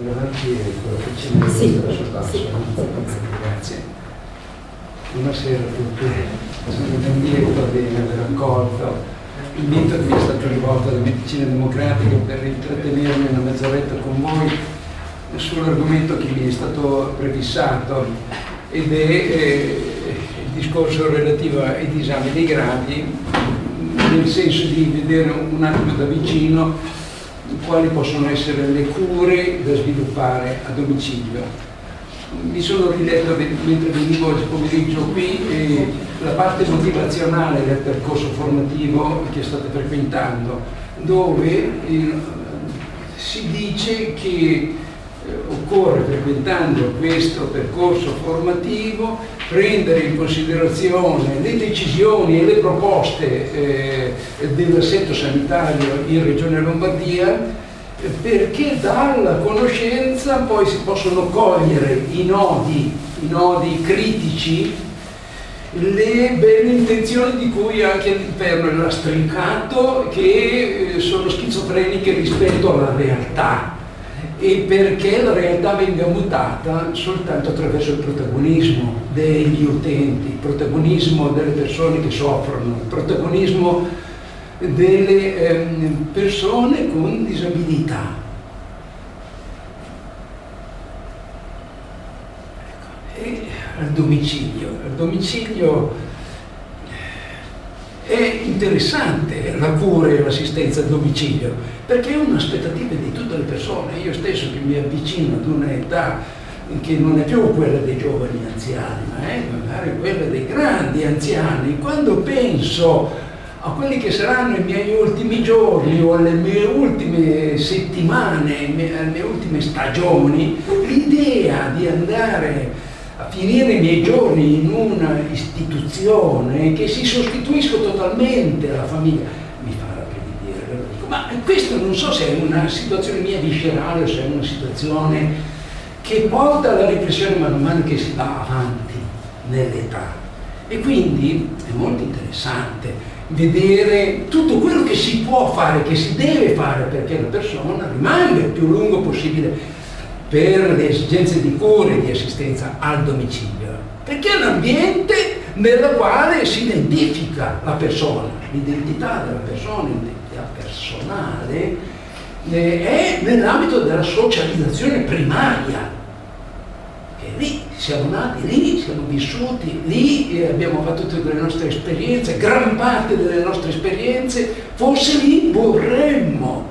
Avanti quello che ci viene Sì. Grazie. Buonasera a tutti. Sono ben lieto di aver accolto l'invito che mi è stato rivolto da Medicina Democratica per intrattenermi una mezz'oretta con voi sull'argomento che mi è stato prefissato ed è eh, il discorso relativo ai disabili gradi nel senso di vedere un attimo da vicino quali possono essere le cure da sviluppare a domicilio. Mi sono riletto mentre venivo oggi pomeriggio qui la parte motivazionale del percorso formativo che state frequentando, dove eh, si dice che eh, occorre frequentando questo percorso formativo prendere in considerazione le decisioni e le proposte eh, dell'assetto sanitario in Regione Lombardia perché dalla conoscenza poi si possono cogliere i nodi, i nodi critici, le belle intenzioni di cui anche all'interno è lastricato che eh, sono schizofreniche rispetto alla realtà e perché la realtà venga mutata soltanto attraverso il protagonismo degli utenti, il protagonismo delle persone che soffrono, il protagonismo delle ehm, persone con disabilità. Ecco. E al domicilio, al domicilio è interessante la cura e l'assistenza a domicilio perché è un'aspettativa di tutte le persone. Io stesso che mi avvicino ad un'età che non è più quella dei giovani anziani, ma è magari quella dei grandi anziani, quando penso a quelli che saranno i miei ultimi giorni o alle mie ultime settimane, alle mie ultime stagioni, l'idea di andare finire i miei giorni in una istituzione che si sostituisco totalmente alla famiglia, mi fa rabbrividire, ve lo dico. Ma questo non so se è una situazione mia viscerale o se è una situazione che porta alla riflessione man mano che si va avanti nell'età. E quindi è molto interessante vedere tutto quello che si può fare, che si deve fare perché la persona rimanga il più lungo possibile per le esigenze di cura e di assistenza al domicilio, perché è un ambiente nel quale si identifica la persona, l'identità della persona, l'identità personale, eh, è nell'ambito della socializzazione primaria. E lì siamo nati, lì siamo vissuti, lì abbiamo fatto tutte le nostre esperienze, gran parte delle nostre esperienze, forse lì vorremmo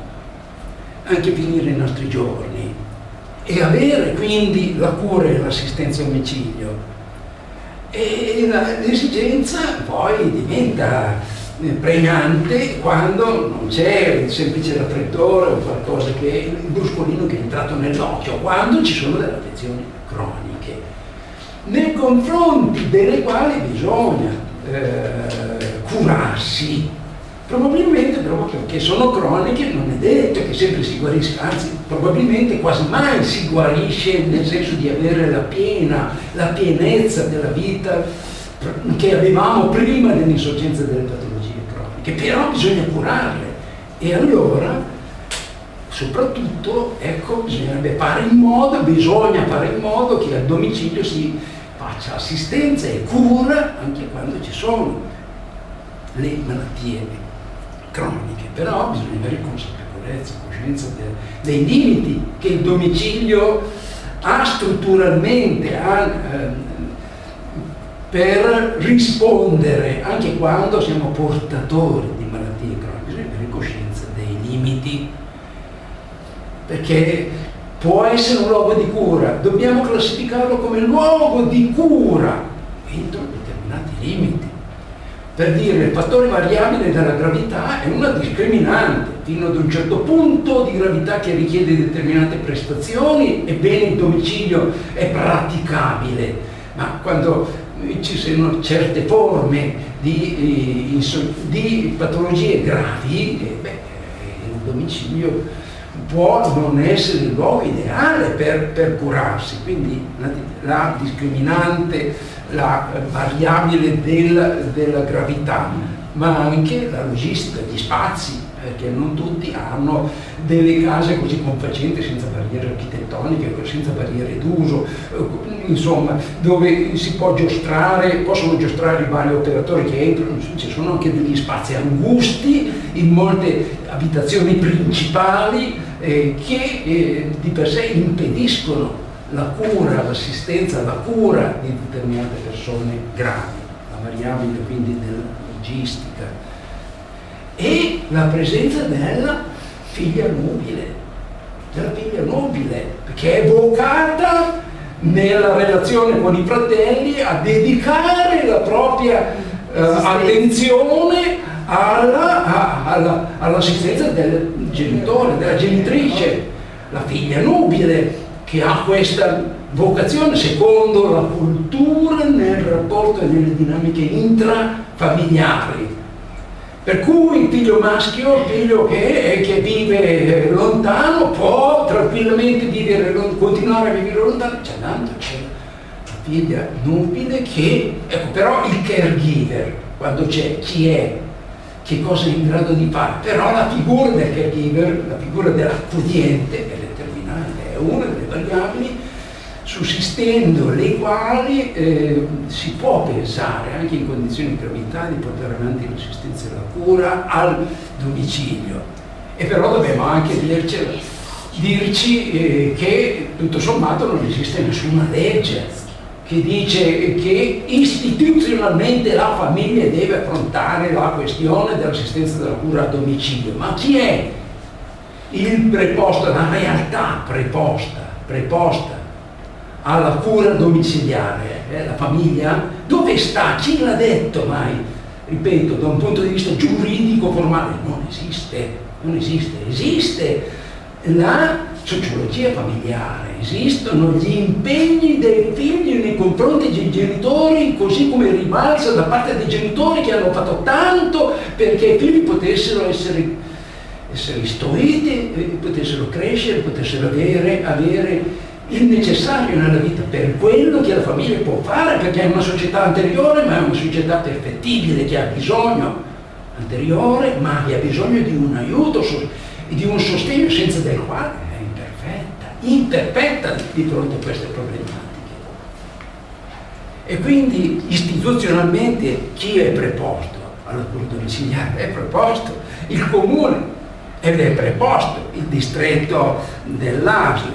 anche finire i nostri giorni e avere quindi la cura e l'assistenza a domicilio. E l'esigenza poi diventa pregnante quando non c'è il semplice raffreddore o qualcosa che il bruscolino che è entrato nell'occhio, quando ci sono delle affezioni croniche, nei confronti delle quali bisogna eh, curarsi Probabilmente proprio perché sono croniche non è detto che sempre si guarisca, anzi probabilmente quasi mai si guarisce nel senso di avere la piena, la pienezza della vita che avevamo prima dell'insorgenza delle patologie croniche, però bisogna curarle. E allora, soprattutto, ecco, bisognerebbe fare in modo, bisogna fare in modo che al domicilio si faccia assistenza e cura anche quando ci sono le malattie croniche, però bisogna avere consapevolezza, coscienza de, dei limiti che il domicilio ha strutturalmente ha, eh, per rispondere anche quando siamo portatori di malattie croniche, bisogna avere coscienza dei limiti, perché può essere un luogo di cura, dobbiamo classificarlo come luogo di cura entro determinati limiti per dire il fattore variabile della gravità è una discriminante fino ad un certo punto di gravità che richiede determinate prestazioni, ebbene il domicilio è praticabile, ma quando ci sono certe forme di, eh, di patologie gravi, eh, beh, il domicilio può non essere il luogo ideale per, per curarsi, quindi la, la discriminante la variabile del, della gravità, ma anche la logistica, gli spazi, perché non tutti hanno delle case così confacenti, senza barriere architettoniche, senza barriere d'uso, eh, insomma, dove si può giostrare, possono giostrare i vari operatori che entrano, ci sono anche degli spazi angusti in molte abitazioni principali eh, che eh, di per sé impediscono la cura, l'assistenza, la cura di determinate persone gravi, la variabile quindi della logistica e la presenza della figlia nubile, della figlia nubile, che è vocata nella relazione con i fratelli a dedicare la propria eh, attenzione all'assistenza all del genitore, della genitrice, la figlia nubile che ha questa vocazione secondo la cultura nel rapporto e nelle dinamiche intrafamiliari. Per cui il figlio maschio, il figlio che, che vive lontano, può tranquillamente vivere, continuare a vivere lontano, c'è tanto c'è la figlia nubile che, ecco, però il caregiver, quando c'è chi è, che cosa è in grado di fare, però la figura del caregiver, la figura dell'accogliente è una delle variabili sussistendo le quali eh, si può pensare anche in condizioni di gravità di portare avanti l'assistenza e la cura al domicilio. E però dobbiamo anche dirci, dirci eh, che tutto sommato non esiste nessuna legge che dice che istituzionalmente la famiglia deve affrontare la questione dell'assistenza e della cura a domicilio. Ma chi è il preposto, la realtà preposta, preposta alla cura domiciliare, eh, la famiglia, dove sta? Chi l'ha detto mai? Ripeto, da un punto di vista giuridico formale, non esiste, non esiste, esiste la sociologia familiare, esistono gli impegni dei figli nei confronti dei genitori, così come ribalza da parte dei genitori che hanno fatto tanto perché i figli potessero essere, essere istruiti, potessero crescere, potessero avere, avere il necessario nella vita per quello che la famiglia può fare, perché è una società anteriore, ma è una società perfettibile che ha bisogno anteriore, ma che ha bisogno di un aiuto e di un sostegno senza del quale è imperfetta, imperfetta di fronte a queste problematiche. E quindi istituzionalmente chi è preposto alla cura domiciliare? È preposto il comune ed è preposto il distretto dell'ASL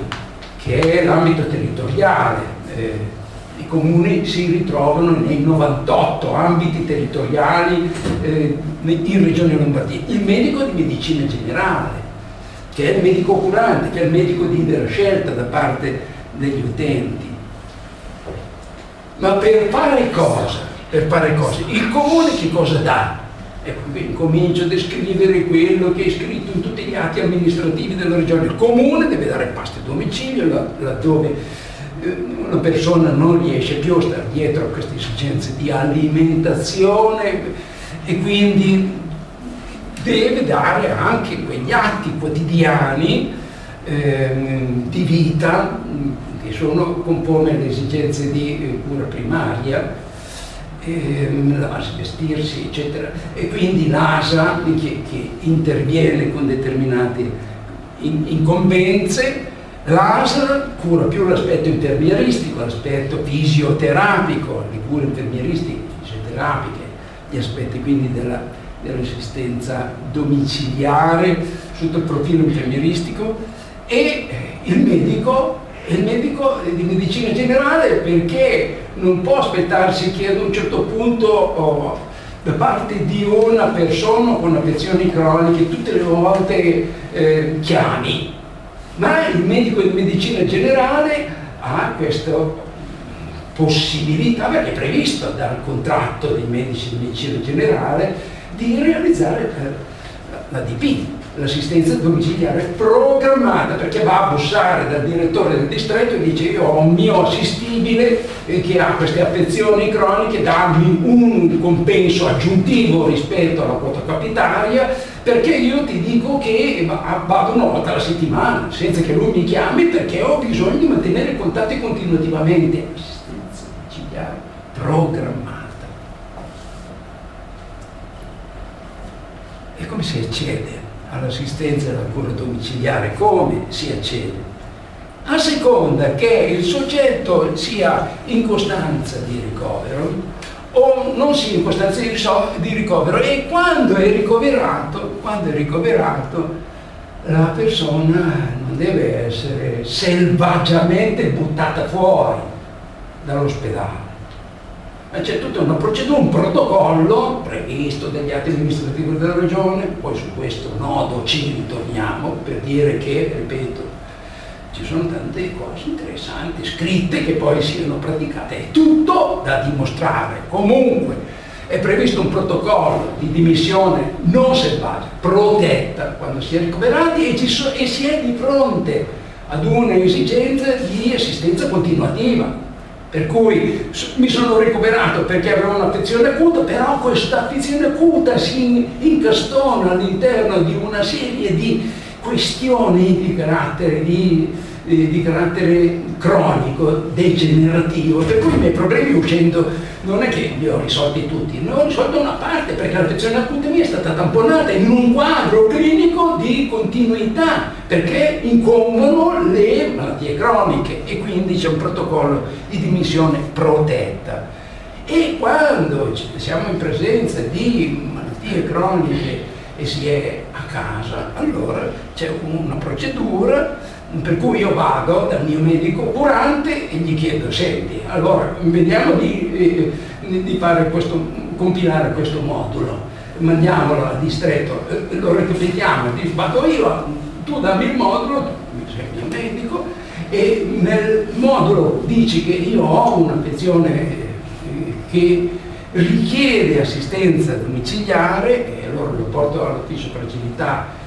che è l'ambito territoriale. Eh, I comuni si ritrovano nei 98 ambiti territoriali eh, in Regione Lombardia. Il medico di medicina generale, che è il medico curante, che è il medico di libera scelta da parte degli utenti. Ma per fare cosa? Per fare cosa? Il comune che cosa dà? Ecco, quindi comincio a descrivere quello che è scritto in tutti gli atti amministrativi della regione. Il comune deve dare pasto a domicilio laddove eh, una persona non riesce più a stare dietro a queste esigenze di alimentazione e quindi deve dare anche quegli atti quotidiani eh, di vita che sono, compone le esigenze di eh, cura primaria ehm, lavarsi, vestirsi, eccetera. E quindi l'ASA che, che, interviene con determinate in, incombenze, l'ASA cura più l'aspetto infermieristico, l'aspetto fisioterapico, le cure infermieristiche, fisioterapiche, gli aspetti quindi della, dell'assistenza domiciliare sotto il profilo infermieristico e eh, il medico il medico di medicina generale perché non può aspettarsi che ad un certo punto oh, da parte di una persona con affezioni croniche tutte le volte eh, chiami, ma il medico di medicina generale ha questa possibilità, perché è previsto dal contratto dei medici di medicina generale, di realizzare la DP, l'assistenza domiciliare programmata perché va a bussare dal direttore del distretto e dice io ho un mio assistibile che ha queste affezioni croniche, dammi un compenso aggiuntivo rispetto alla quota capitaria perché io ti dico che vado una volta alla settimana senza che lui mi chiami perché ho bisogno di mantenere contatti continuativamente. Assistenza domiciliare programmata. E come si accede all'assistenza alla cura domiciliare, come si accede? A seconda che il soggetto sia in costanza di ricovero o non sia in costanza di ricovero e quando è ricoverato, quando è ricoverato la persona non deve essere selvaggiamente buttata fuori dall'ospedale. Ma c'è tutta una procedura, un protocollo previsto dagli atti amministrativi della regione, poi su questo nodo ci ritorniamo per dire che, ripeto, ci sono tante cose interessanti scritte che poi siano praticate, è tutto da dimostrare. Comunque è previsto un protocollo di dimissione non selvaggia, protetta quando si è ricoverati e, so, e si è di fronte ad un'esigenza di assistenza continuativa. Per cui mi sono ricoverato perché avevo un'affezione acuta, però questa affezione acuta si incastona all'interno di una serie di questioni di carattere, di, di, di carattere cronico, degenerativo, per cui i miei problemi uscendo non è che li ho risolti tutti, ne ho risolto una parte perché l'affezione acuta mia è stata tamponata in un quadro clinico di continuità perché incombono le malattie croniche e quindi c'è un protocollo di dimissione protetta. E quando siamo in presenza di malattie croniche e si è a casa, allora c'è una procedura per cui io vado dal mio medico curante e gli chiedo, senti, allora vediamo di, eh, di questo, compilare questo modulo, mandiamolo al distretto, eh, lo ripetiamo, vado io, tu dammi il modulo, tu sei il mio medico, e nel modulo dici che io ho un'affezione eh, che richiede assistenza domiciliare, e allora lo porto all'ufficio fragilità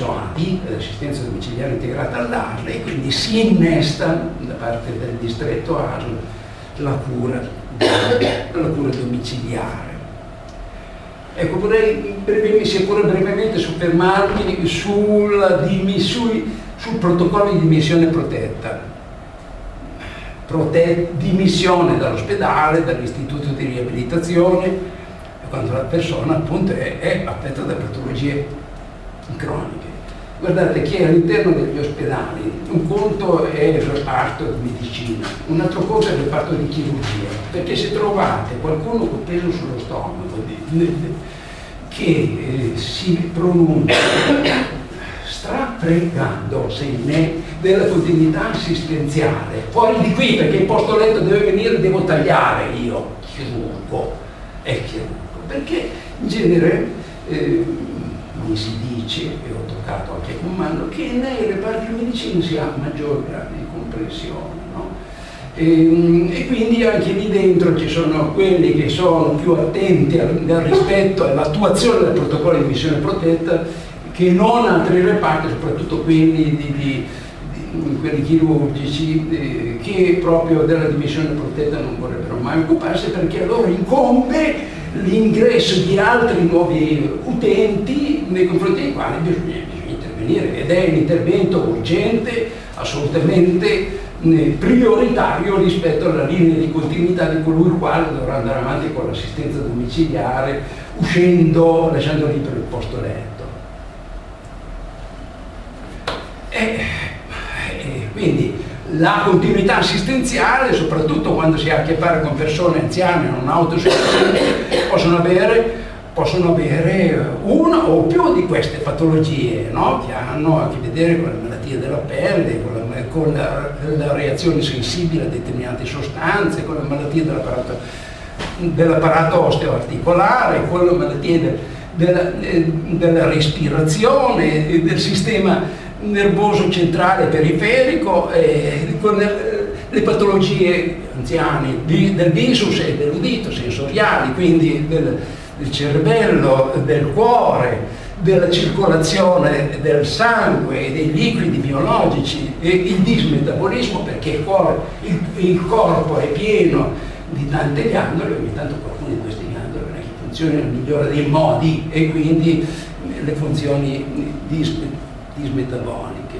ADI, l'assistenza domiciliare integrata all'ASL e quindi si innesta da parte del distretto ASL la cura, la cura domiciliare. Ecco, vorrei seppur brevemente soffermarmi sulla sui, sul protocollo di dimissione protetta. Prote dimissione dall'ospedale, dall'istituto di riabilitazione, quando la persona appunto è, è affetta da patologie croniche. Guardate che all'interno degli ospedali un conto è il reparto di medicina, un altro conto è il reparto di chirurgia, perché se trovate qualcuno con peso sullo stomaco che eh, si pronuncia strafregandosene della continuità assistenziale, fuori di qui perché il posto letto deve venire, devo tagliare io, chirurgo, è chirurgo, perché in genere eh, mi si dice, e ho toccato anche con mano, che nei reparti di medicina si ha maggior grado di comprensione. No? E, ehm, e, quindi anche lì dentro ci sono quelli che sono più attenti al, al rispetto e all'attuazione del protocollo di missione protetta che non altri reparti, soprattutto quelli, di, di, quelli chirurgici, eh, che proprio della dimissione protetta non vorrebbero mai occuparsi perché a loro incombe l'ingresso di altri nuovi utenti nei confronti dei quali bisogna, bisogna intervenire ed è un intervento urgente, assolutamente eh, prioritario rispetto alla linea di continuità di colui il quale dovrà andare avanti con l'assistenza domiciliare, uscendo, lasciando libero il posto letto. E, e quindi la continuità assistenziale, soprattutto quando si ha a che fare con persone anziane non autosufficienti, possono avere, possono avere una o più di queste patologie no? che hanno a che vedere con le malattie della pelle, con la, con la, la reazione sensibile a determinate sostanze, con le malattie dell'apparato, dell'apparato osteoarticolare, con le malattie del, della, della respirazione, del sistema nervoso centrale periferico, eh, con le patologie anziane di, del visus e dell'udito, sensoriali, quindi del, del cervello, del cuore, della circolazione del sangue, dei liquidi biologici e il dismetabolismo perché il, cuore, il, il corpo è pieno di tante ghiandole, ogni tanto qualcuno di queste ghiandole non funziona nel migliore dei modi e quindi le funzioni dismetaboliche dismetaboliche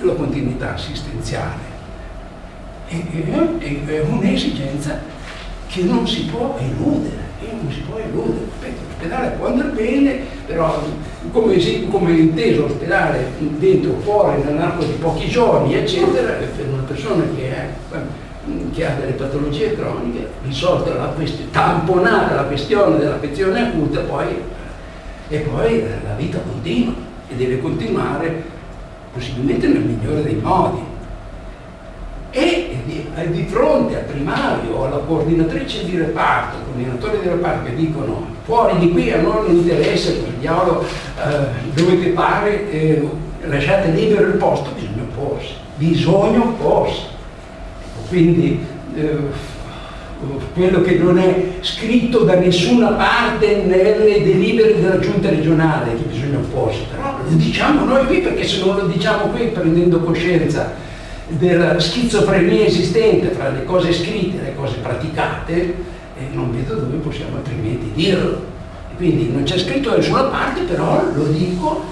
e la continuità assistenziale. È, un'esigenza che non si può eludere, non si può eludere. l'ospedale può andare bene, però come, come è inteso l'ospedale dentro fuori nell'arco di pochi giorni, eccetera, per una persona che, è, che ha delle patologie croniche, risolta la questione, tamponata la questione dell'affezione acuta, poi, e poi la vita continua e deve continuare possibilmente nel migliore dei modi e di, fronte al primario o alla coordinatrice di reparto, coordinatori di reparto che dicono fuori di qui a noi non interessa, per diavolo eh, dovete fare, eh, lasciate libero il posto, bisogna opporsi, bisogna opporsi. Quindi eh, quello che non è scritto da nessuna parte nelle delibere della giunta regionale che bisogna opporsi, però lo diciamo noi qui perché se non lo diciamo qui prendendo coscienza della schizofrenia esistente tra le cose scritte e le cose praticate e non vedo dove possiamo altrimenti dirlo. Quindi non c'è scritto da nessuna parte, però lo dico,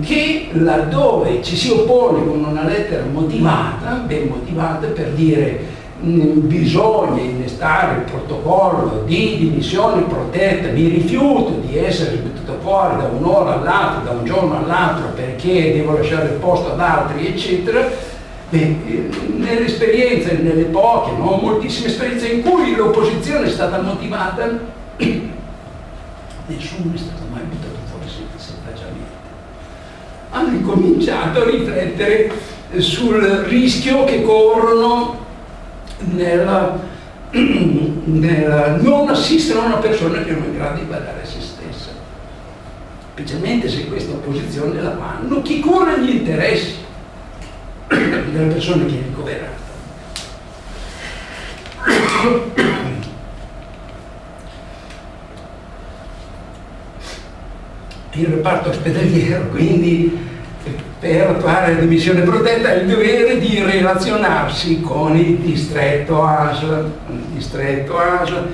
che laddove ci si oppone con una lettera motivata, ben motivata per dire bisogna innestare il protocollo di dimissione protetta, mi rifiuto di essere sbattuto fuori da un'ora all'altra, da un giorno all'altro perché devo lasciare il posto ad altri, eccetera, Beh, nell'esperienza, nelle poche, no? moltissime esperienze in cui l'opposizione è stata motivata, nessuno è stato mai buttato fuori selvaggiamente. Hanno incominciato a riflettere sul rischio che corrono nel, nel non assistere a una persona che non è in grado di badare se stessa. Specialmente se questa opposizione la fanno chi cura gli interessi della persona che è ricoverata. Il reparto ospedaliero quindi per attuare la dimissione protetta ha il dovere di relazionarsi con il distretto ASL, distretto ASL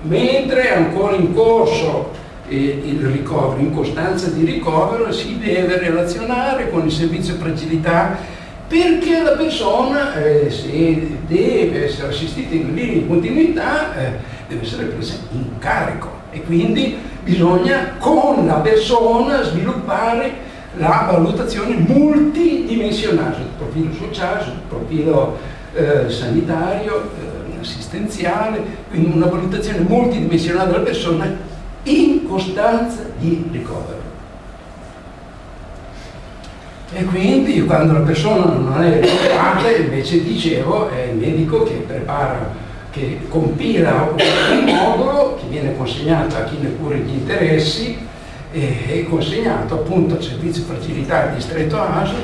mentre è ancora in corso eh, il ricovero, in costanza di ricovero si deve relazionare con il servizio fragilità perché la persona, eh, se deve essere assistita in linea di continuità, eh, deve essere presa in carico. E quindi bisogna con la persona sviluppare la valutazione multidimensionale sul profilo sociale, sul profilo eh, sanitario, eh, assistenziale, quindi una valutazione multidimensionale della persona in costanza di ricovero. E quindi quando la persona non è ricoverata, invece dicevo, è il medico che prepara, che compila un modulo che viene consegnato a chi ne cura gli interessi e consegnato appunto al servizio fragilità del distretto ASL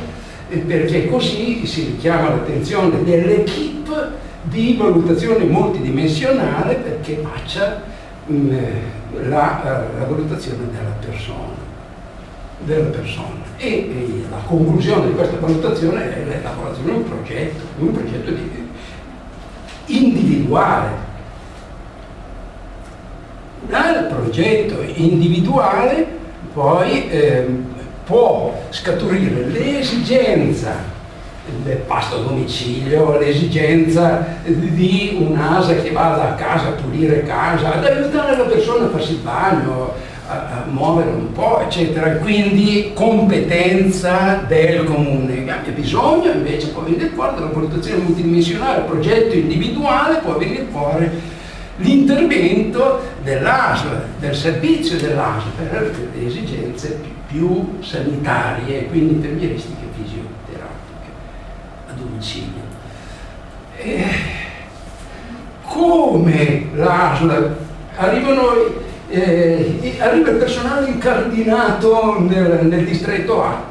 perché così si richiama l'attenzione dell'equipe di valutazione multidimensionale perché faccia mh, la, la valutazione della persona della persona e, e, la conclusione di questa valutazione è l'elaborazione di un progetto, un progetto di, individuale. Dal progetto individuale poi eh, può scaturire l'esigenza del pasto a domicilio, l'esigenza di un'asa che vada a casa a pulire casa, ad aiutare la persona a farsi il bagno, a, muovere un po', eccetera, quindi competenza del comune. Abbia bisogno invece può venire fuori dalla valutazione multidimensionale, progetto individuale, può venire fuori l'intervento dell'ASL, del servizio dell'ASL per le esigenze più sanitarie, quindi infermieristiche e fisioterapiche a domicilio. E come l'ASL arrivano eh, arriva il personale incardinato nel, nel distretto A.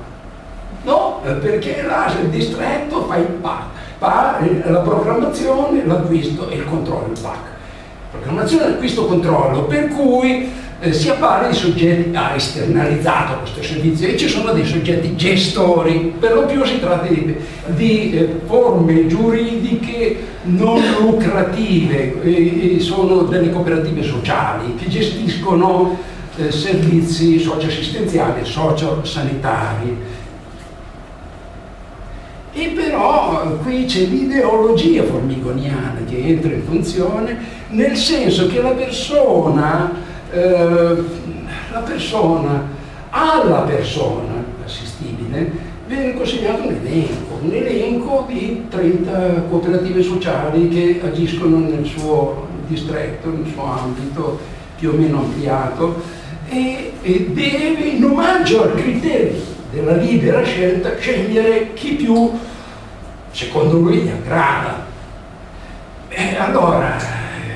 No, eh, perché là il distretto fa il PAC, fa la programmazione, l'acquisto e il controllo, il PAC. Programmazione, acquisto, controllo, per cui eh, si appare i soggetti, ha esternalizzato questo servizio e ci sono dei soggetti gestori, per lo più si tratta di, di eh, forme giuridiche non lucrative, e, e sono delle cooperative sociali che gestiscono eh, servizi socioassistenziali e sociosanitari. E però eh, qui c'è l'ideologia formigoniana che entra in funzione, nel senso che la persona eh, la persona, alla persona assistibile, viene consegnato un elenco, un elenco di 30 cooperative sociali che agiscono nel suo distretto, nel suo ambito più o meno ampliato e, e deve in omaggio al criterio della libera scelta scegliere chi più secondo lui gli aggrada. E allora,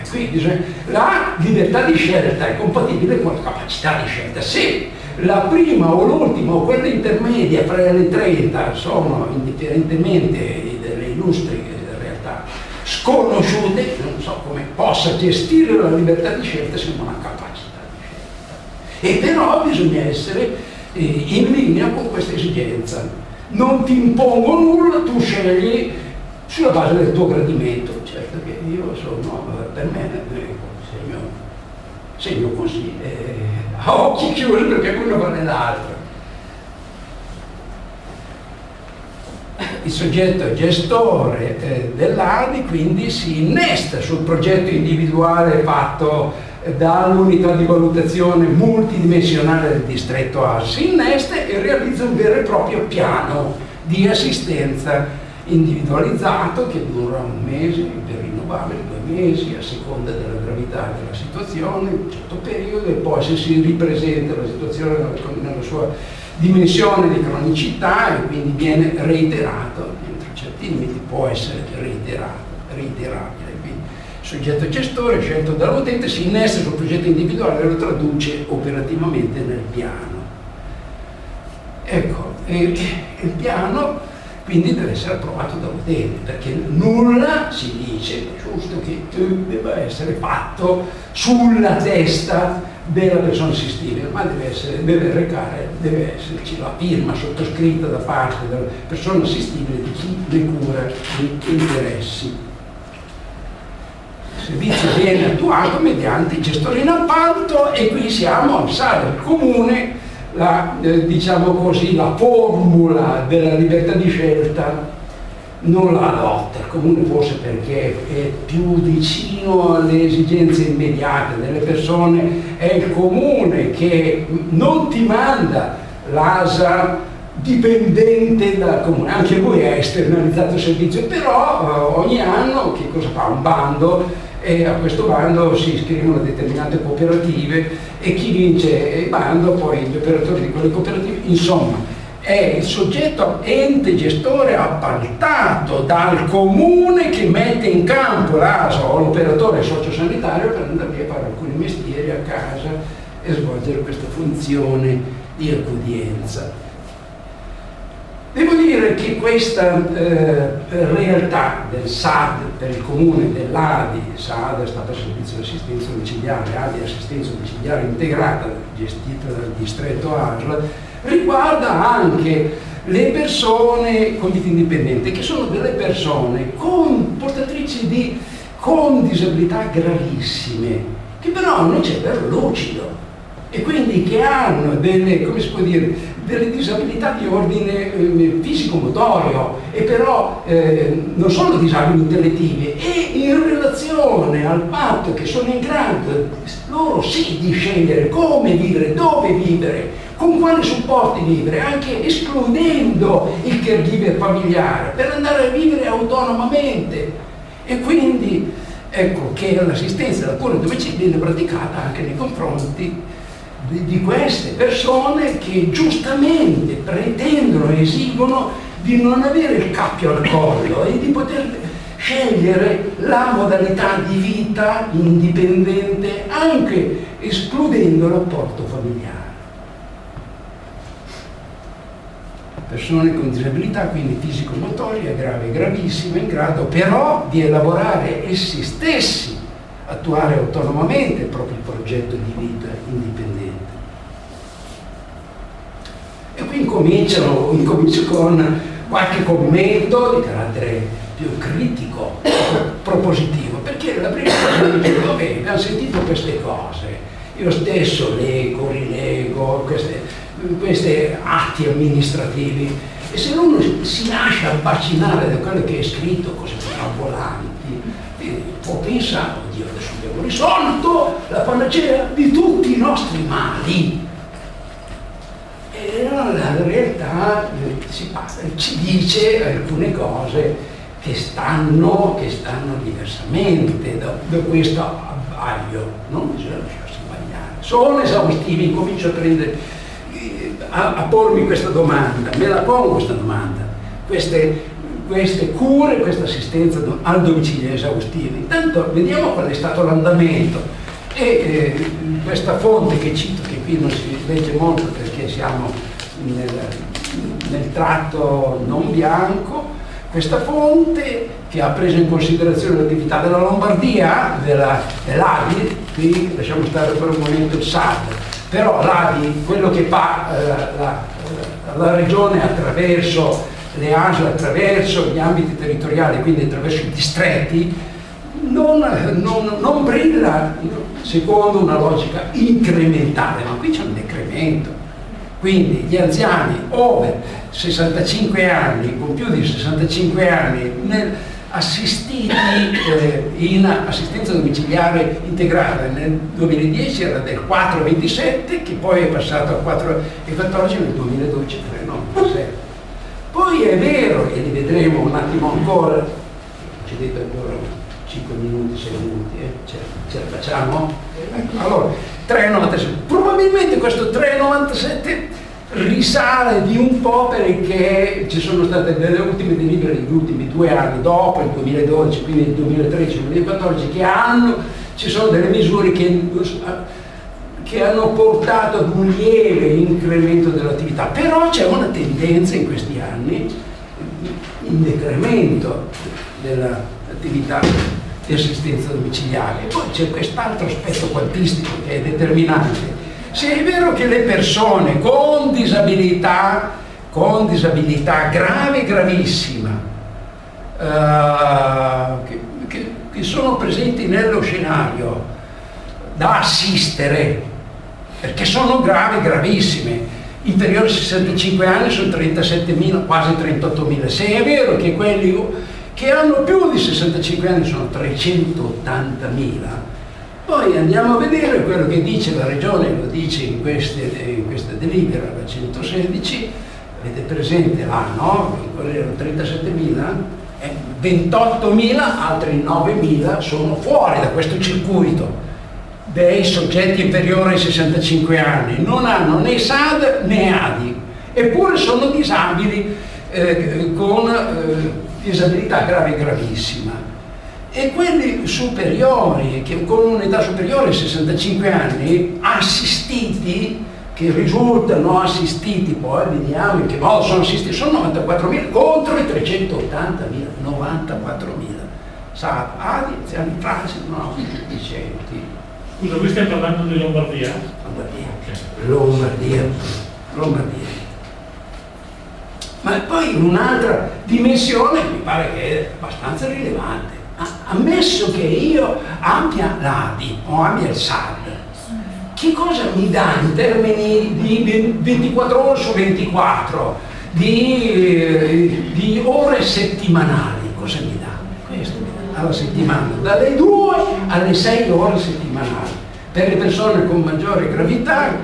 qui bisogna, la libertà di scelta è compatibile con la capacità di scelta. Se la prima o l'ultima o quella intermedia fra le 30 sono indifferentemente delle illustri realtà sconosciute, non so come possa gestire la libertà di scelta se non ha capacità di scelta. E però bisogna essere eh, in linea con questa esigenza. Non ti impongo nulla, tu scegli sulla base del tuo gradimento. Certo che io sono, per me, eh, segno, segno così. Eh, a occhi chiusi perché uno vale l'altro. Il soggetto gestore eh, dell'ADI quindi si innesta sul progetto individuale fatto dall'unità di valutazione multidimensionale del distretto AS, si innesta e realizza un vero e proprio piano di assistenza individualizzato che dura un mese per rinnovabile, due mesi a seconda della gravità della situazione, un certo periodo e poi se si ripresenta la situazione nella sua dimensione di cronicità e quindi viene reiterato, entro certi limiti può essere reiterato, reiterabile. Quindi il soggetto gestore scelto dall'utente si innesta sul progetto individuale e lo traduce operativamente nel piano. Ecco, il piano quindi deve essere approvato dall'utente, perché nulla si dice, giusto che debba essere fatto sulla testa della persona assistibile, ma deve, essere, deve recare, deve esserci la firma sottoscritta da parte della persona assistibile di chi ne cura gli interessi. Il servizio viene attuato mediante i gestori in appalto e qui siamo al SAR comune la, eh, diciamo così, la formula della libertà di scelta non la adotta, il comune forse perché è più vicino alle esigenze immediate delle persone, è il comune che non ti manda l'ASA dipendente dal comune, anche lui ha esternalizzato il servizio, però eh, ogni anno che cosa fa? Un bando e a questo bando si iscrivono determinate cooperative e chi vince il bando poi gli operatori di quelle cooperative, insomma è il soggetto ente gestore appaltato dal comune che mette in campo l'ASA o l'operatore sociosanitario per andare a fare alcuni mestieri a casa e svolgere questa funzione di accoglienza. Devo dire che questa eh, realtà del SAD per il comune dell'ADI, SAD è stato servizio di assistenza domiciliare, ADI assistenza domiciliare integrata gestita dal distretto ASL, riguarda anche le persone con vita indipendente, che sono delle persone con, portatrici di, con disabilità gravissime, che però hanno il cervello lucido. E quindi che hanno delle, come si può dire, delle disabilità di ordine eh, fisico-motorio e però eh, non sono disabili intellettivi e in relazione al fatto che sono in grado loro sì di scegliere come vivere, dove vivere, con quali supporti vivere, anche escludendo il caregiver familiare per andare a vivere autonomamente. E quindi ecco che l'assistenza alla cura domiciliare viene praticata anche nei confronti di, queste persone che giustamente pretendono e esigono di non avere il cappio al collo e di poter scegliere la modalità di vita indipendente anche escludendo il rapporto familiare. Persone con disabilità, quindi fisico-motoria, grave gravissima, in grado però di elaborare essi stessi, attuare autonomamente il proprio progetto di vita indipendente. E qui incominciano, incomincio con qualche commento di carattere più critico, propositivo, perché la prima cosa che dico, vabbè, abbiamo sentito queste cose, io stesso leggo, rilego questi atti amministrativi e se uno si lascia vaccinare da quello che è scritto, cose mirabolanti, eh, può pensare, oddio, adesso abbiamo risolto la panacea di tutti i nostri mali però la realtà eh, ci, dice alcune cose che stanno, che stanno diversamente da, da questo abbaglio, non bisogna lasciarsi sbagliare. Sono esaustivi, comincio a, prendere, eh, a, a pormi questa domanda, me la pongo questa domanda. Queste, queste cure, questa assistenza al domicilio esaustiva. Intanto vediamo qual è stato l'andamento. E eh, questa fonte che cito, che qui non si legge molto perché siamo nel, nel tratto non bianco, questa fonte che ha preso in considerazione l'attività della Lombardia, della, dell'ADI, qui lasciamo stare per un momento il SAD, però l'ADI, quello che fa eh, la, la, regione attraverso le ASL, attraverso gli ambiti territoriali, quindi attraverso i distretti, non, non, non brilla secondo una logica incrementale, ma qui c'è un decremento. Quindi gli anziani over 65 anni, con più di 65 anni, nel, assistiti eh, in assistenza domiciliare integrata nel 2010 era del 4,27 che poi è passato a 4,14 nel 2012 3,97 poi è vero e li vedremo un attimo ancora ci dite ancora 5 minuti 6 minuti eh? ce, ce la facciamo? Ecco, allora 3,97 probabilmente questo 3,97 risale di un po' perché ci sono state delle ultime delibere negli ultimi due anni, dopo il 2012, quindi il 2013, il 2014, che hanno, ci sono delle misure che, che hanno portato ad un lieve incremento dell'attività, però c'è una tendenza in questi anni in decremento dell'attività di assistenza domiciliare. Poi c'è quest'altro aspetto quantistico che è determinante se è vero che le persone con disabilità, con disabilità grave gravissima, eh, che, che, che sono presenti nello scenario da assistere, perché sono gravi, gravissime, inferiori a 65 anni sono 37.000, quasi 38.000. Se è vero che quelli che hanno più di 65 anni sono 380.000, poi andiamo a vedere quello che dice la Regione, lo dice in, queste, in questa delibera, la 116, avete presente là, no? erano 37.000, eh, 28.000, altri 9.000 sono fuori da questo circuito dei soggetti inferiori ai 65 anni, non hanno né SAD né ADI, eppure sono disabili eh, con eh, disabilità grave gravissima e quelli superiori, che con un'età superiore ai 65 anni, assistiti, che risultano assistiti, poi vediamo in che modo sono assistiti, sono 94.000 contro i 380.000, 94.000. Sa, ah, anziani fragili, no, sufficienti. Scusa, voi stiamo parlando di Lombardia? Lombardia. Okay. Lombardia. Lombardia. Ma poi un'altra dimensione mi pare che è abbastanza rilevante ammesso che io abbia l'ADI o abbia il SAD, che cosa mi dà in termini di 24 ore su 24, di, di ore settimanali? Cosa mi dà? Questo alla settimana, dalle 2 alle 6 ore settimanali. Per le persone con maggiore gravità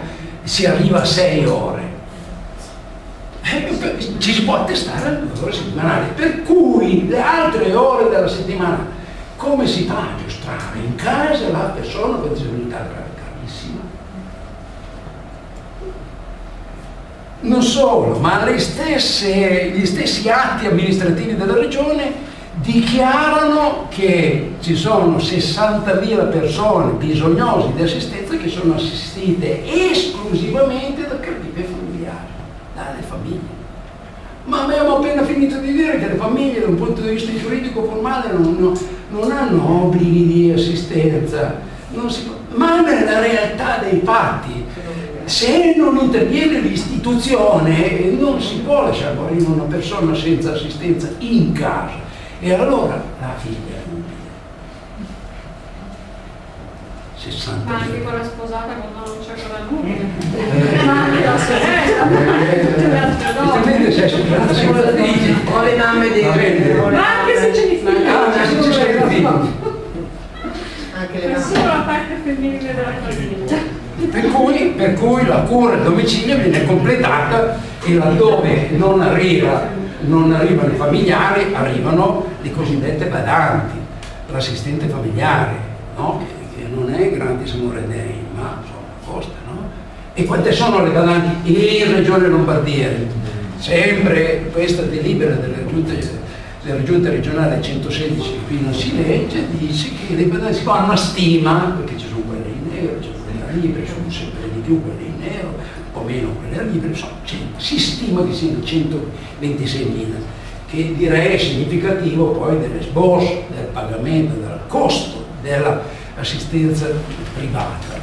si arriva a 6 ore. Eh, ci si può attestare alle 2 ore settimanali, per cui le altre ore della settimana come si fa a giostrare in casa la persona con disabilità grave gravissima? Non solo, ma stesse, gli stessi atti amministrativi della regione dichiarano che ci sono 60.000 persone bisognose di assistenza che sono assistite esclusivamente da familiari, dalle famiglie. Ma abbiamo appena finito di dire che le famiglie da un punto di vista giuridico formale non, non, non hanno obblighi di assistenza, si, ma nella realtà dei fatti, se non interviene l'istituzione non si può lasciare morire una persona senza assistenza in casa. E allora la figlia 60 ma anche quella sposata quando non c'è ancora nulla ma anche la sorella tutte le altre donne. o le mamme dei ma anche se c'è di figli. Anche le mamme. solo la parte femminile della famiglia per cui, per cui la cura al domicilio viene completata e laddove non, arriva, non arrivano i familiari arrivano le cosiddette badanti, l'assistente familiare, no? Non è gratis amore dei, ma insomma costa. No? E quante sono le badanti in Regione Lombardia? Sempre questa delibera della giunta, della giunta regionale 116 che qui non si legge, dice che le badanti si fanno una stima, perché ci sono quelle in nero, ci sono quelle a libere, sono sempre di più quelle in nero, po' meno quelle a libere, insomma, si stima che siano 126.000 che direi è significativo poi dell'esborso, del pagamento, del costo dell'assistenza privata.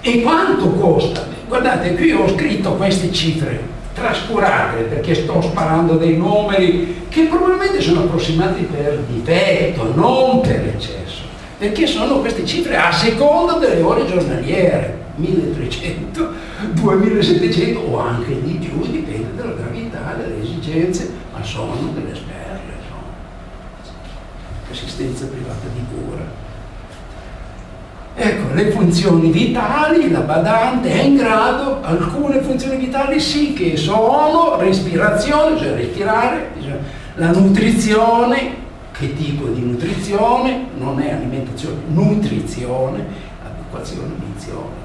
E quanto costa? Guardate, qui ho scritto queste cifre trascurate perché sto sparando dei numeri che probabilmente sono approssimati per difetto, non per eccesso, perché sono queste cifre a seconda delle ore giornaliere, 1300, 2700 o anche di più, dipende dalla gravità, delle esigenze, ma sono delle sperle, sono assistenza privata di cura. Ecco, le funzioni vitali, la badante è in grado, alcune funzioni vitali sì che sono respirazione, cioè respirare, la nutrizione, che tipo di nutrizione? Non è alimentazione, nutrizione, adequazione, edizione,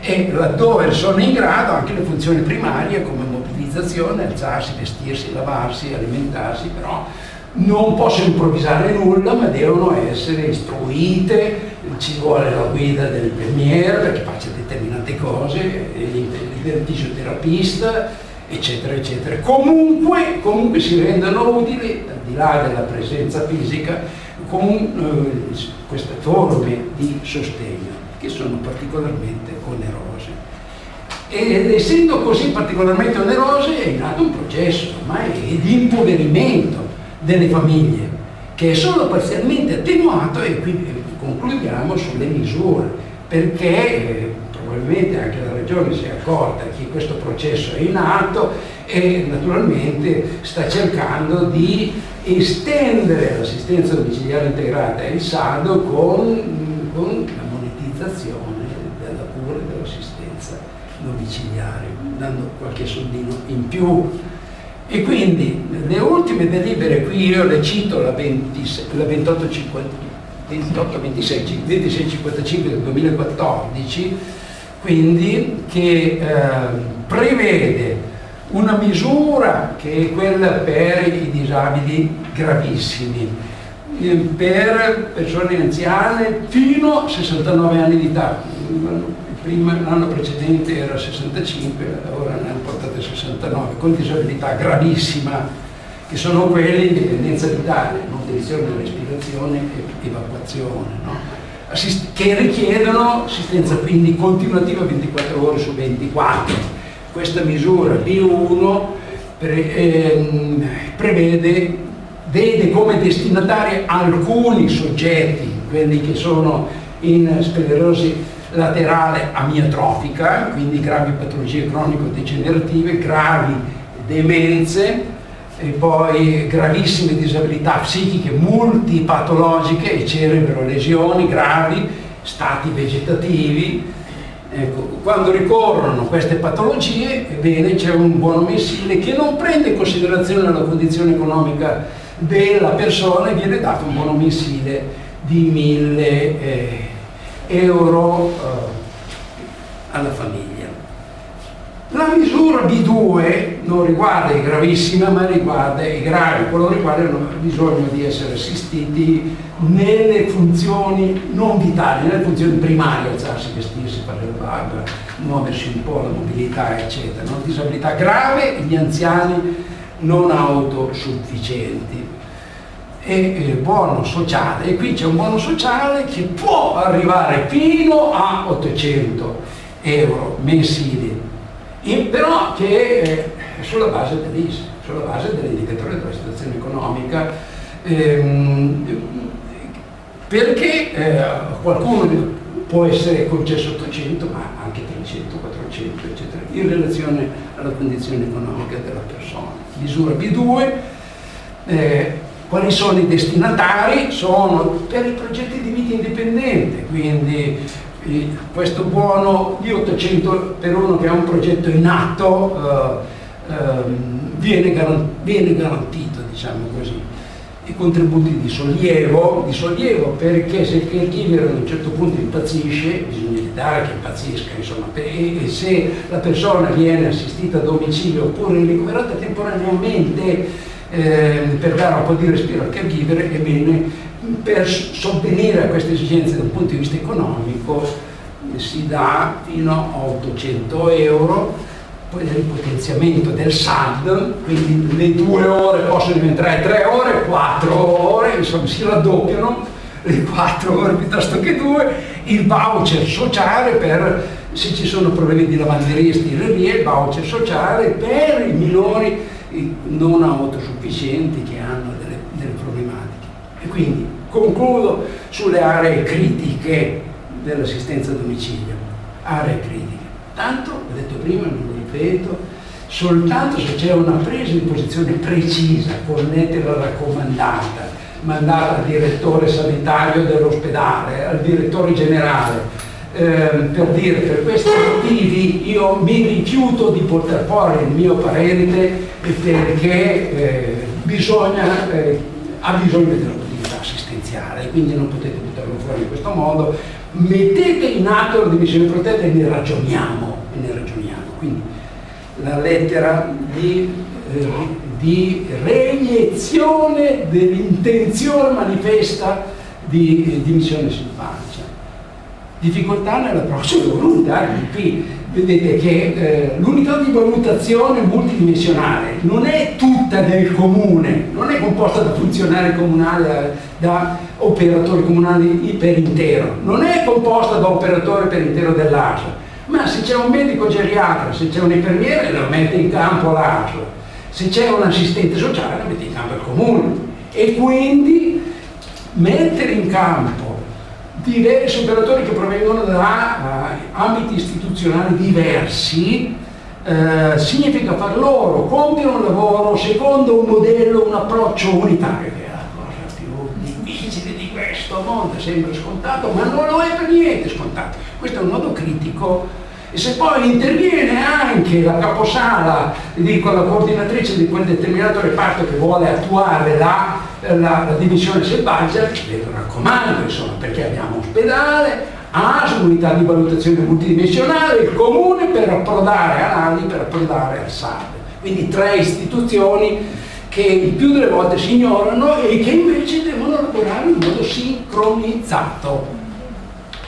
e laddove sono in grado anche le funzioni primarie come mobilizzazione, alzarsi, vestirsi, lavarsi, alimentarsi, però non possono improvvisare nulla ma devono essere istruite, ci vuole la guida dell'infermiere perché faccia determinate cose, il fisioterapista, eccetera, eccetera. Comunque, comunque si rendono utili, al di là della presenza fisica, con eh, queste forme di sostegno che sono particolarmente onerose. Ed essendo così particolarmente onerose è nato un processo ormai di impoverimento delle famiglie che è solo parzialmente attenuato e qui concludiamo sulle misure perché eh, probabilmente anche la Regione si è accorta che questo processo è in atto e naturalmente sta cercando di estendere l'assistenza domiciliare integrata e il saldo con, con la monetizzazione della cura e dell'assistenza domiciliare, dando qualche soldino in più. E quindi le ultime delibere, qui io le cito la, 26, la 28, 50, 28 26, 2655 del 2014, quindi che eh, prevede una misura che è quella per i disabili gravissimi, per persone anziane fino a 69 anni di età. L'anno precedente era 65, ora ne hanno portate 69, con disabilità gravissima, che sono quelle in dipendenza vitale, nutrizione, respirazione e evacuazione, no? che richiedono assistenza quindi continuativa 24 ore su 24. Questa misura B1 pre, ehm, prevede, vede come destinatari alcuni soggetti, quelli che sono in sclerosi laterale amiotrofica, quindi gravi patologie cronico-degenerative, gravi demenze, e poi gravissime disabilità psichiche multipatologiche e cerebrolesioni gravi, stati vegetativi. Ecco, quando ricorrono queste patologie, bene, c'è un buono mensile che non prende in considerazione la condizione economica della persona e viene dato un buono mensile di 1000 eh, euro eh, alla famiglia. La misura B2 non riguarda i gravissimi ma riguarda i gravi, coloro i quali hanno bisogno di essere assistiti nelle funzioni non vitali, nelle funzioni primarie, alzarsi, vestirsi, fare la barba, muoversi un po', la mobilità, eccetera. No? Disabilità grave gli anziani non autosufficienti e eh, buono sociale e qui c'è un buono sociale che può arrivare fino a 800 euro mensili in, però che è sulla base dell'IS sulla base dell'indicatore della situazione economica ehm, perché eh, qualcuno può essere concesso 800 ma anche 300, 400 eccetera in relazione alla condizione economica della persona misura B2 eh, quali sono i destinatari? Sono per i progetti di vita indipendente, quindi questo buono di 800 per uno che ha un progetto in atto eh, eh, viene, garan viene, garantito, diciamo così. I contributi di sollievo, di sollievo perché se il caregiver ad un certo punto impazzisce, bisogna evitare che impazzisca, insomma, e, e se la persona viene assistita a domicilio oppure ricoverata temporaneamente eh, per dare un po' di respiro al caregiver, ebbene per sovvenire a queste esigenze dal punto di vista economico si dà fino a 800 euro, poi il potenziamento del SAD, quindi le due ore possono diventare tre ore, quattro ore, insomma si raddoppiano le quattro ore piuttosto che due, il voucher sociale per se ci sono problemi di lavanderia, stireria, il voucher sociale per i minori non autosufficienti che hanno delle, delle problematiche. E quindi concludo sulle aree critiche dell'assistenza a domicilio, aree critiche. Tanto, ho detto prima, non lo ripeto, soltanto se c'è una presa di posizione precisa, con lettera raccomandata, mandata al direttore sanitario dell'ospedale, al direttore generale, eh, per dire per questi motivi io mi rifiuto di portare fuori il mio parente perché eh, bisogna, eh, ha bisogno dell'attività assistenziale, quindi non potete buttarlo fuori in questo modo, mettete in atto la divisione protetta e ne ragioniamo, e ne ragioniamo. Quindi la lettera di, eh, di reiezione dell'intenzione manifesta di eh, dimissione silvanica. Difficoltà nell'approccio volontario, qui vedete che eh, l'unità di valutazione multidimensionale non è tutta del comune, non è composta da funzionari comunali, eh, da operatori comunali per intero, non è composta da operatori per intero dell'ASL, ma se c'è un medico geriatra, se c'è un infermiere lo mette in campo l'ASL, se c'è un assistente sociale lo mette in campo il comune. E quindi mettere in campo diversi operatori che provengono da ambiti istituzionali diversi uh, significa far loro compiere un lavoro secondo un modello, un approccio unitario. Che è la cosa più difficile di questo mondo, sembra scontato ma non lo è per niente scontato. Questo è un nodo critico e se poi interviene anche la caposala, dico la coordinatrice di quel determinato reparto che vuole attuare la, la, la divisione selvaggia, le raccomando, insomma, perché abbiamo ospedale, ASL, unità di valutazione multidimensionale, il comune per approdare all'ANI, per approdare al SAD. Quindi tre istituzioni che il più delle volte si ignorano e che invece devono lavorare in modo sincronizzato.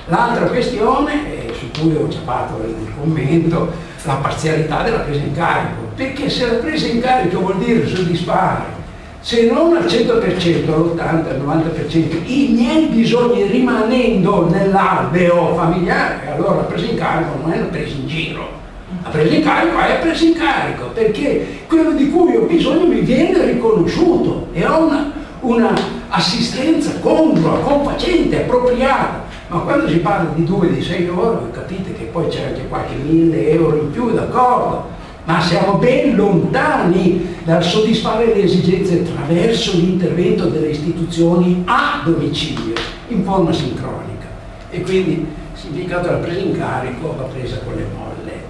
L'altra questione cui ho già fatto il commento, la parzialità della presa in carico, perché se la presa in carico vuol dire soddisfare, se non al 100%, all'80, al 90%, i miei bisogni rimanendo nell'alveo familiare, allora la presa in carico non è una presa in giro, la presa in carico è presa in carico, perché quello di cui ho bisogno mi viene riconosciuto. E ho una, una assistenza congrua, confacente, appropriata ma quando si parla di 2 di 6 euro capite che poi c'è anche qualche mille euro in più, d'accordo, ma siamo ben lontani dal soddisfare le esigenze attraverso l'intervento delle istituzioni a domicilio, in forma sincronica. E quindi significato della presa in carico va presa con le molle.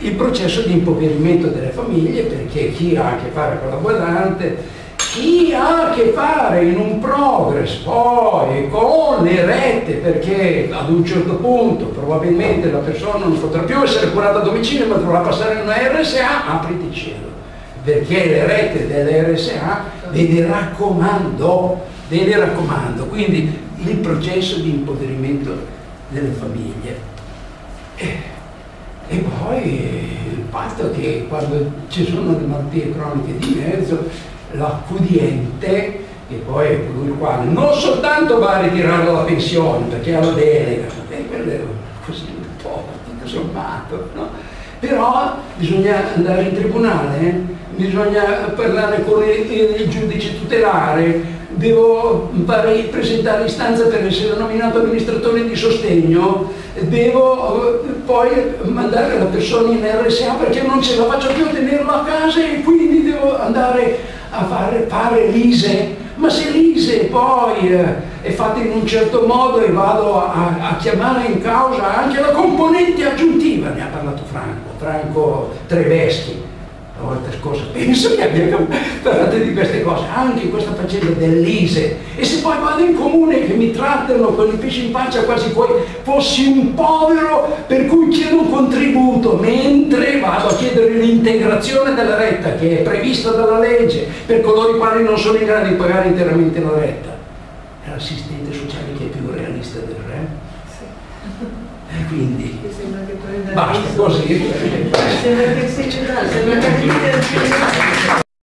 Il processo di impoverimento delle famiglie, perché chi ha a che fare con la guardante chi ha a che fare in un progress? Poi con le rette perché ad un certo punto probabilmente la persona non potrà più essere curata a domicilio ma dovrà passare in una RSA, apriti cielo. Perché le rette delle RSA ve le raccomando ve le raccomando. Quindi il processo di impoverimento delle famiglie. E, e poi il fatto che quando ci sono le malattie croniche di mezzo l'accudiente, che poi è colui il quale non soltanto va a ritirare la pensione perché ha la delega, e quello è così un po' tutto sommato, no? però bisogna andare in tribunale, eh? bisogna parlare con il, il giudice tutelare, devo presentare istanza per essere nominato amministratore di sostegno, devo eh, poi mandare la persona in RSA perché non ce la faccio più a tenerlo a casa e quindi devo andare a fare, fare l'ISE, ma se l'ISE poi eh, è fatta in un certo modo e vado a, a, chiamare in causa anche la componente aggiuntiva, ne ha parlato Franco, Franco Treveschi la volta scorsa, penso che abbiamo parlato di queste cose, anche questa faccenda dell'ISE. E se poi vado in comune che mi trattano con il pesce in pancia quasi poi fossi un povero per cui chiedo un contributo, mentre vado a chiedere l'integrazione della retta che è prevista dalla legge per coloro i quali non sono in grado di pagare interamente la retta. È l'assistente sociale che è più realista del re. E quindi basta così.